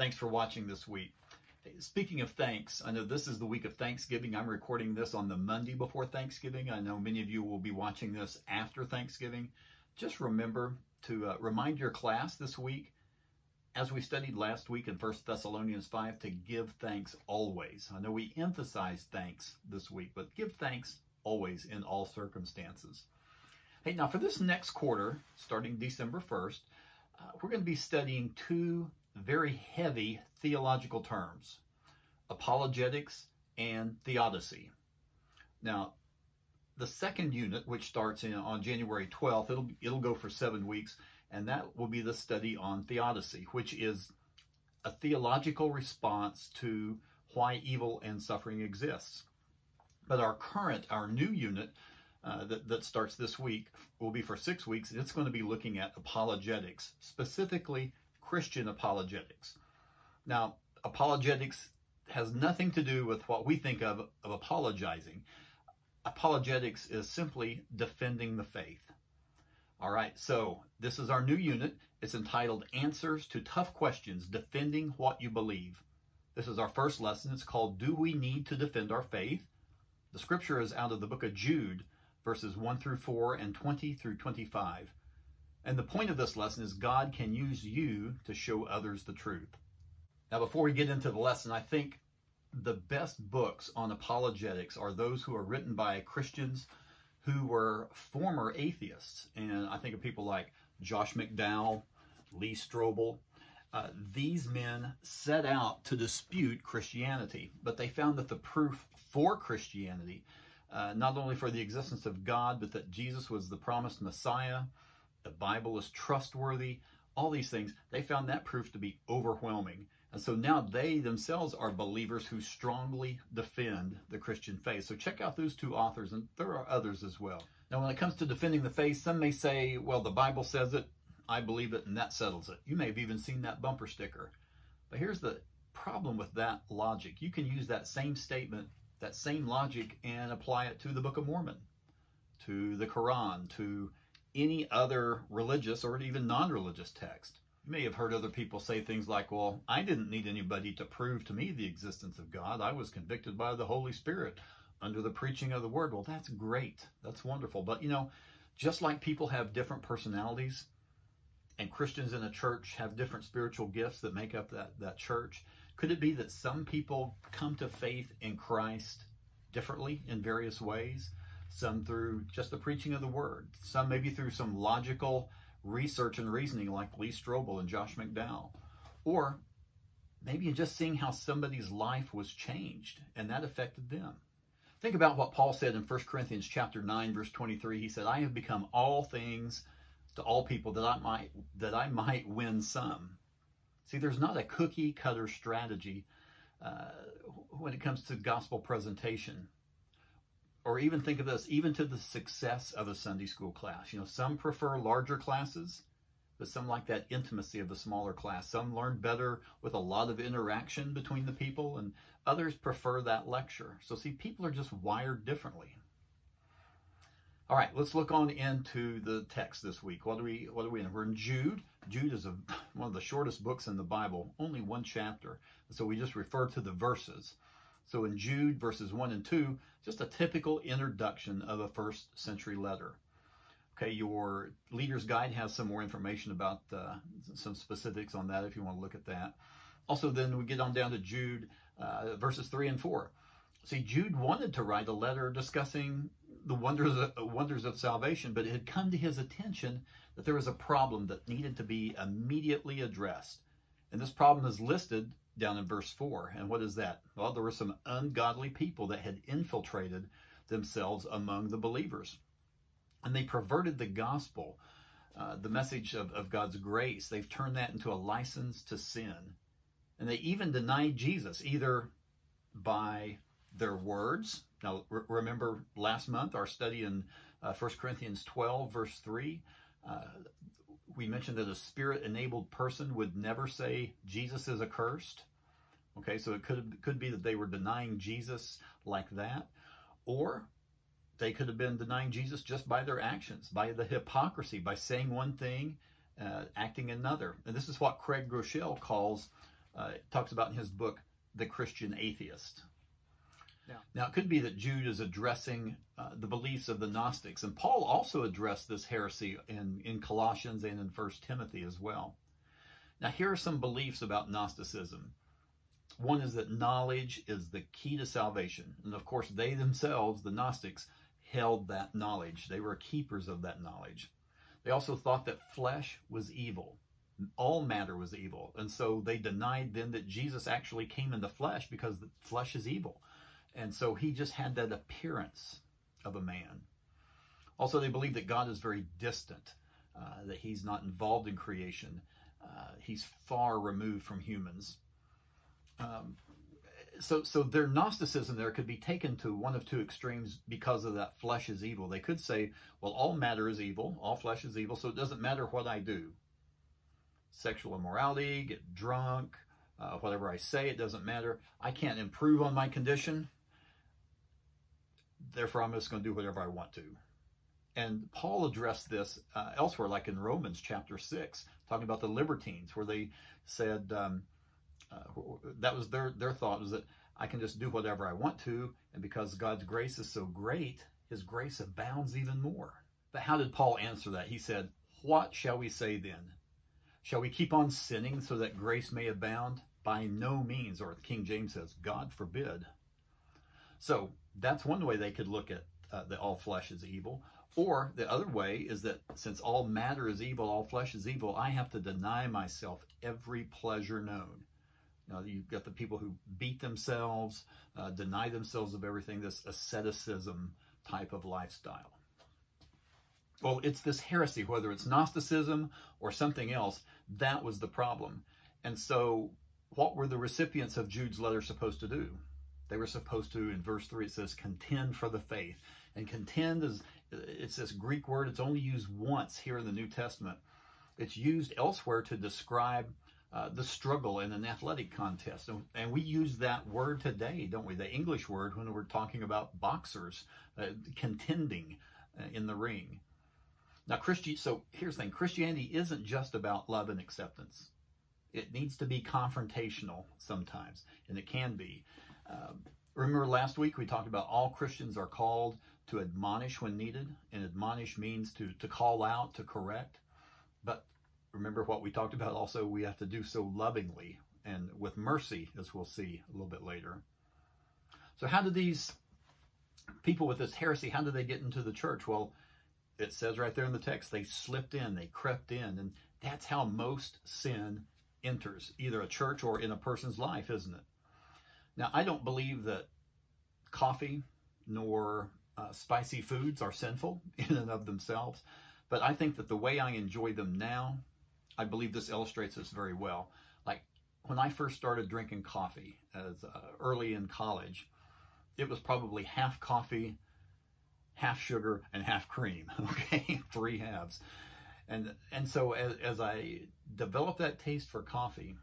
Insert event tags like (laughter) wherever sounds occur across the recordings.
Thanks for watching this week. Speaking of thanks, I know this is the week of Thanksgiving. I'm recording this on the Monday before Thanksgiving. I know many of you will be watching this after Thanksgiving. Just remember to uh, remind your class this week, as we studied last week in 1 Thessalonians 5, to give thanks always. I know we emphasized thanks this week, but give thanks always in all circumstances. Hey, now for this next quarter, starting December 1st, uh, we're going to be studying two very heavy theological terms apologetics and theodicy. Now, the second unit, which starts in, on January 12th, it'll, it'll go for seven weeks, and that will be the study on theodicy, which is a theological response to why evil and suffering exists. But our current, our new unit uh, that, that starts this week will be for six weeks. It's going to be looking at apologetics, specifically Christian apologetics. Now, apologetics has nothing to do with what we think of of apologizing. Apologetics is simply defending the faith. All right, so this is our new unit. It's entitled Answers to Tough Questions Defending What You Believe. This is our first lesson. It's called Do We Need to Defend Our Faith? The scripture is out of the book of Jude, verses 1 through 4 and 20 through 25. And the point of this lesson is God can use you to show others the truth. Now, before we get into the lesson, I think the best books on apologetics are those who are written by Christians who were former atheists. And I think of people like Josh McDowell, Lee Strobel. Uh, these men set out to dispute Christianity, but they found that the proof for Christianity, uh, not only for the existence of God, but that Jesus was the promised Messiah, the Bible is trustworthy, all these things, they found that proof to be overwhelming. And so now they themselves are believers who strongly defend the Christian faith. So check out those two authors, and there are others as well. Now, when it comes to defending the faith, some may say, well, the Bible says it, I believe it, and that settles it. You may have even seen that bumper sticker. But here's the problem with that logic. You can use that same statement, that same logic, and apply it to the Book of Mormon, to the Quran, to any other religious or even non-religious text. You may have heard other people say things like, well, I didn't need anybody to prove to me the existence of God. I was convicted by the Holy Spirit under the preaching of the word. Well, that's great. That's wonderful. But, you know, just like people have different personalities and Christians in a church have different spiritual gifts that make up that, that church, could it be that some people come to faith in Christ differently in various ways? Some through just the preaching of the word, some maybe through some logical research and reasoning like Lee Strobel and Josh McDowell, or maybe just seeing how somebody's life was changed and that affected them. Think about what Paul said in 1 Corinthians chapter 9 verse 23. He said, "I have become all things to all people that I might that I might win some." See, there's not a cookie cutter strategy uh, when it comes to gospel presentation or even think of this, even to the success of a Sunday school class. You know, some prefer larger classes, but some like that intimacy of the smaller class. Some learn better with a lot of interaction between the people, and others prefer that lecture. So see, people are just wired differently. All right, let's look on into the text this week. What do we what do we in? We're in Jude. Jude is a, one of the shortest books in the Bible, only one chapter. So we just refer to the verses. So in Jude verses 1 and 2, just a typical introduction of a first century letter. Okay, your leader's guide has some more information about uh, some specifics on that if you want to look at that. Also, then we get on down to Jude uh, verses 3 and 4. See, Jude wanted to write a letter discussing the wonders of, wonders of salvation, but it had come to his attention that there was a problem that needed to be immediately addressed. And this problem is listed down in verse 4. And what is that? Well, there were some ungodly people that had infiltrated themselves among the believers. And they perverted the gospel, uh, the message of, of God's grace. They've turned that into a license to sin. And they even denied Jesus, either by their words. Now, re- remember last month, our study in uh, 1 Corinthians 12, verse 3. Uh, we mentioned that a spirit enabled person would never say Jesus is accursed. Okay, so it could could be that they were denying Jesus like that, or they could have been denying Jesus just by their actions, by the hypocrisy, by saying one thing, uh, acting another. And this is what Craig Groeschel calls uh, talks about in his book, The Christian Atheist. Yeah. Now, it could be that Jude is addressing uh, the beliefs of the Gnostics, and Paul also addressed this heresy in, in Colossians and in 1 Timothy as well. Now, here are some beliefs about Gnosticism. One is that knowledge is the key to salvation. And of course, they themselves, the Gnostics, held that knowledge. They were keepers of that knowledge. They also thought that flesh was evil. All matter was evil. And so they denied then that Jesus actually came in the flesh because the flesh is evil. And so he just had that appearance of a man. Also, they believe that God is very distant, uh, that he's not involved in creation. Uh, he's far removed from humans. Um, so, so their Gnosticism there could be taken to one of two extremes because of that flesh is evil. They could say, well, all matter is evil, all flesh is evil, so it doesn't matter what I do. Sexual immorality, get drunk, uh, whatever I say, it doesn't matter. I can't improve on my condition. Therefore, I'm just going to do whatever I want to. And Paul addressed this uh, elsewhere, like in Romans chapter 6, talking about the libertines, where they said, um, uh, that was their their thought was that I can just do whatever I want to, and because God's grace is so great, His grace abounds even more. But how did Paul answer that? He said, "What shall we say then? Shall we keep on sinning so that grace may abound? By no means." Or King James says, "God forbid." So that's one way they could look at uh, that all flesh is evil. Or the other way is that since all matter is evil, all flesh is evil, I have to deny myself every pleasure known. Know, you've got the people who beat themselves, uh, deny themselves of everything, this asceticism type of lifestyle. Well, it's this heresy, whether it's Gnosticism or something else, that was the problem. And so, what were the recipients of Jude's letter supposed to do? They were supposed to, in verse 3, it says, contend for the faith. And contend is, it's this Greek word, it's only used once here in the New Testament. It's used elsewhere to describe uh, the struggle in an athletic contest. And, and, we use that word today, don't we? The English word when we're talking about boxers uh, contending uh, in the ring. Now, Christi- so here's the thing Christianity isn't just about love and acceptance. It needs to be confrontational sometimes, and it can be. Um, remember last week we talked about all Christians are called to admonish when needed, and admonish means to, to call out, to correct. But remember what we talked about also, we have to do so lovingly and with mercy, as we'll see a little bit later. So, how do these people with this heresy, how do they get into the church? Well, it says right there in the text, they slipped in, they crept in, and that's how most sin enters, either a church or in a person's life, isn't it? Now, I don't believe that coffee nor uh, spicy foods are sinful (laughs) in and of themselves, but I think that the way I enjoy them now I believe this illustrates this very well. Like when I first started drinking coffee as uh, early in college, it was probably half coffee, half sugar, and half cream. (laughs) Okay, three halves. And and so as, as I developed that taste for coffee,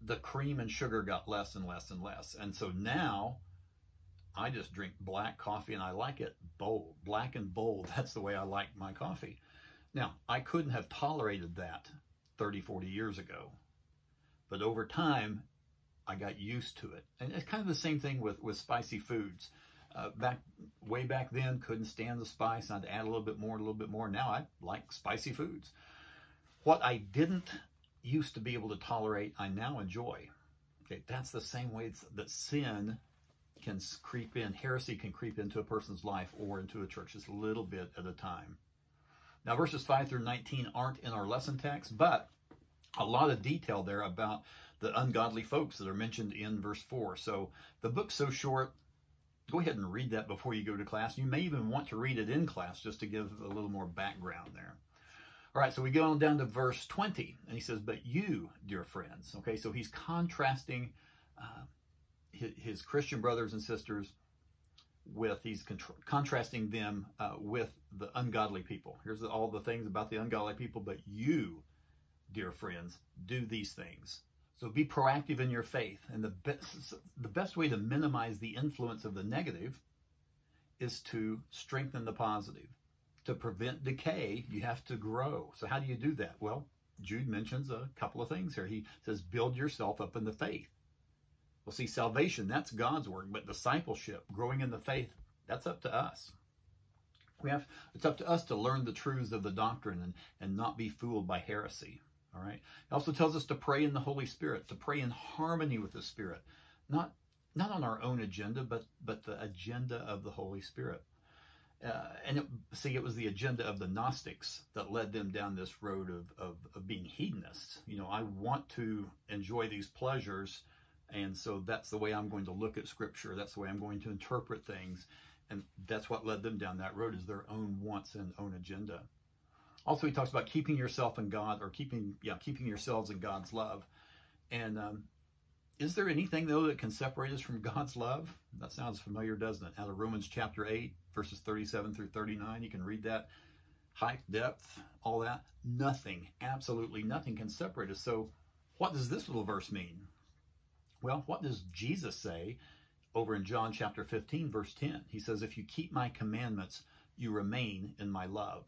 the cream and sugar got less and less and less. And so now I just drink black coffee and I like it bold, black and bold. (laughs) That's the way I like my coffee. Now, I couldn't have tolerated that 30, 40 years ago. But over time, I got used to it. And it's kind of the same thing with, with spicy foods. Uh, back way back then, couldn't stand the spice. I'd add a little bit more, a little bit more. Now I like spicy foods. What I didn't used to be able to tolerate, I now enjoy. Okay, that's the same way that sin can creep in, heresy can creep into a person's life or into a church just a little bit at a time. Now, verses 5 through 19 aren't in our lesson text, but a lot of detail there about the ungodly folks that are mentioned in verse 4. So the book's so short, go ahead and read that before you go to class. You may even want to read it in class just to give a little more background there. All right, so we go on down to verse 20, and he says, But you, dear friends, okay, so he's contrasting uh, his, his Christian brothers and sisters with he's contrasting them uh, with the ungodly people. Here's the, all the things about the ungodly people, but you, dear friends, do these things. So be proactive in your faith, and the best the best way to minimize the influence of the negative is to strengthen the positive. To prevent decay, you have to grow. So how do you do that? Well, Jude mentions a couple of things here. He says, build yourself up in the faith. Well, see, salvation, that's God's work, but discipleship, growing in the faith, that's up to us. We have it's up to us to learn the truths of the doctrine and, and not be fooled by heresy. All right. It also tells us to pray in the Holy Spirit, to pray in harmony with the Spirit, not not on our own agenda, but but the agenda of the Holy Spirit. Uh, and it, see, it was the agenda of the Gnostics that led them down this road of, of, of being hedonists. You know, I want to enjoy these pleasures, and so that's the way I'm going to look at Scripture. That's the way I'm going to interpret things, and that's what led them down that road is their own wants and own agenda. Also, he talks about keeping yourself in God, or keeping yeah, keeping yourselves in God's love. And um, is there anything though that can separate us from God's love? That sounds familiar, doesn't it? Out of Romans chapter eight, verses thirty-seven through thirty-nine, you can read that. Height, depth, all that. Nothing, absolutely nothing can separate us. So, what does this little verse mean? Well, what does Jesus say over in John chapter 15, verse 10? He says, If you keep my commandments, you remain in my love.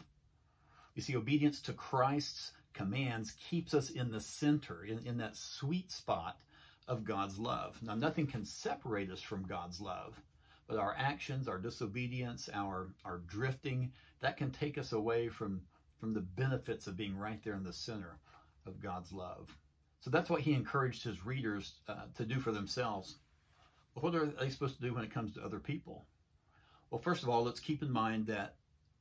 You see, obedience to Christ's commands keeps us in the center, in, in that sweet spot of God's love. Now, nothing can separate us from God's love, but our actions, our disobedience, our, our drifting, that can take us away from, from the benefits of being right there in the center of God's love. So that's what he encouraged his readers uh, to do for themselves. But what are they supposed to do when it comes to other people? Well, first of all, let's keep in mind that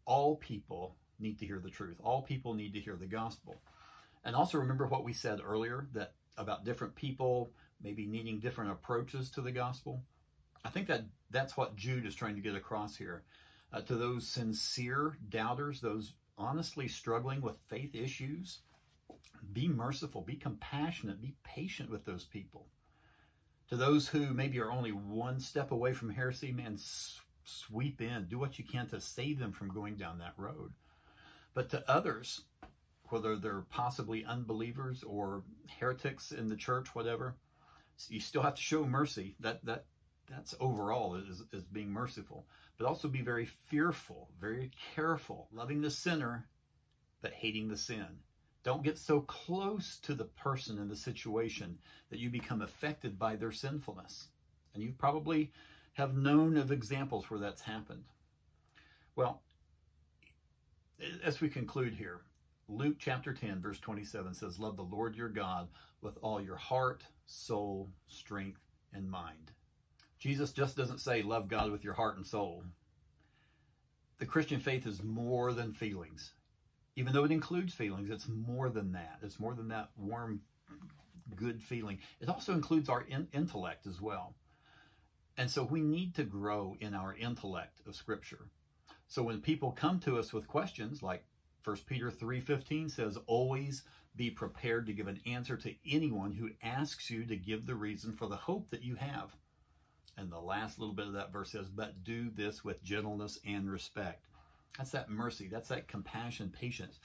all people need to hear the truth. All people need to hear the gospel. And also remember what we said earlier that about different people maybe needing different approaches to the gospel. I think that that's what Jude is trying to get across here. Uh, to those sincere doubters, those honestly struggling with faith issues, be merciful, be compassionate, be patient with those people. To those who maybe are only one step away from heresy, man, sweep in, do what you can to save them from going down that road. But to others, whether they're possibly unbelievers or heretics in the church, whatever, you still have to show mercy. That that that's overall is, is being merciful, but also be very fearful, very careful, loving the sinner, but hating the sin. Don't get so close to the person in the situation that you become affected by their sinfulness. And you probably have known of examples where that's happened. Well, as we conclude here, Luke chapter 10, verse 27 says, Love the Lord your God with all your heart, soul, strength, and mind. Jesus just doesn't say, Love God with your heart and soul. The Christian faith is more than feelings. Even though it includes feelings, it's more than that. It's more than that warm, good feeling. It also includes our in- intellect as well. And so we need to grow in our intellect of Scripture. So when people come to us with questions like 1 Peter 3:15 says always be prepared to give an answer to anyone who asks you to give the reason for the hope that you have. And the last little bit of that verse says but do this with gentleness and respect. That's that mercy, that's that compassion, patience.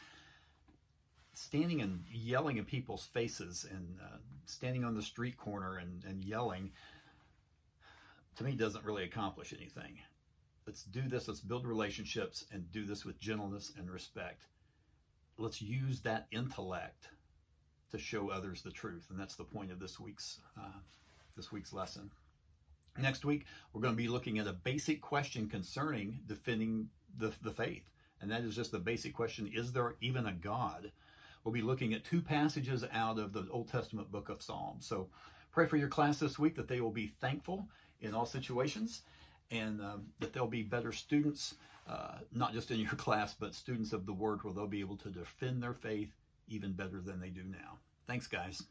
Standing and yelling in people's faces and uh, standing on the street corner and, and yelling to me doesn't really accomplish anything. Let's do this. Let's build relationships and do this with gentleness and respect. Let's use that intellect to show others the truth, and that's the point of this week's uh, this week's lesson. Next week, we're going to be looking at a basic question concerning defending the, the faith, and that is just the basic question: Is there even a God? We'll be looking at two passages out of the Old Testament book of Psalms. So, pray for your class this week that they will be thankful in all situations and um, that they'll be better students, uh, not just in your (laughs) class, but students of the Word, where they'll be able to defend their faith even better than they do now. Thanks, guys.